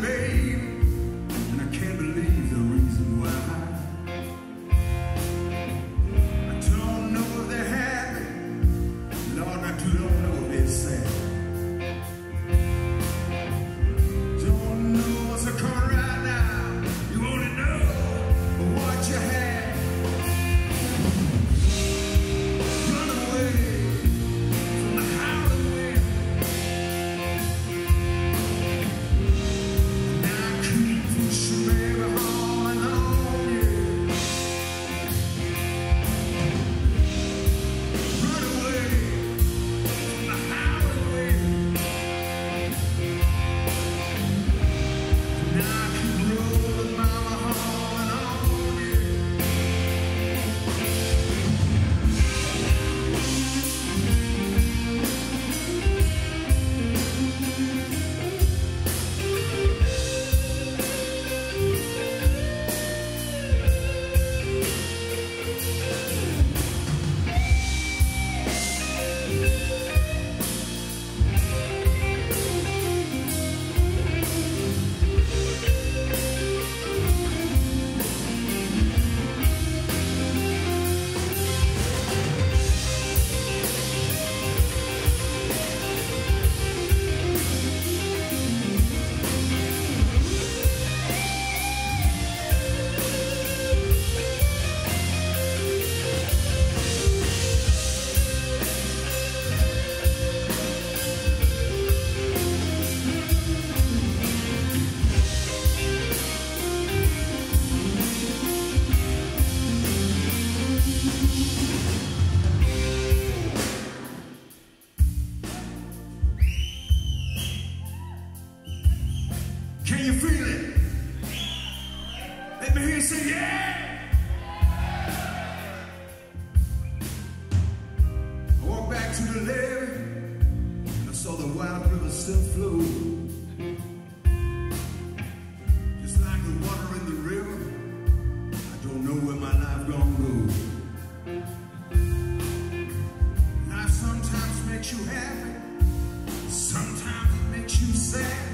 babe, Can you feel it? Let me hear you say, yeah! I walked back to the levee and I saw the wild river still flow. Just like the water in the river, I don't know where my life gonna go. Life sometimes makes you happy, sometimes it makes you sad.